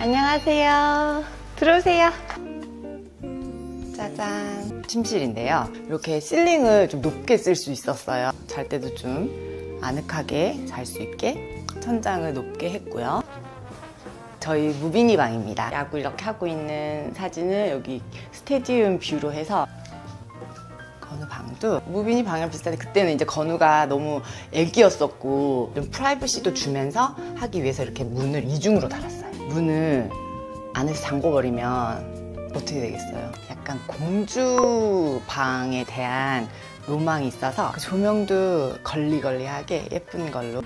안녕하세요. 들어오세요. 짜잔. 침실인데요. 이렇게 ceiling을 좀 높게 쓸 수 있었어요. 잘 때도 좀 아늑하게 잘 수 있게 천장을 높게 했고요. 저희 무빈이 방입니다. 야구 이렇게 하고 있는 사진을 여기 stadium view로 해서 건우 방도 무빈이 방이랑 비슷한데 그때는 이제 건우가 너무 애기였었고 좀 프라이버시도 주면서 하기 위해서 이렇게 문을 이중으로 달았어요. 문을 안에서 잠궈버리면 어떻게 되겠어요? 약간 공주 방에 대한 로망이 있어서 그 조명도 걸리걸리하게 예쁜 걸로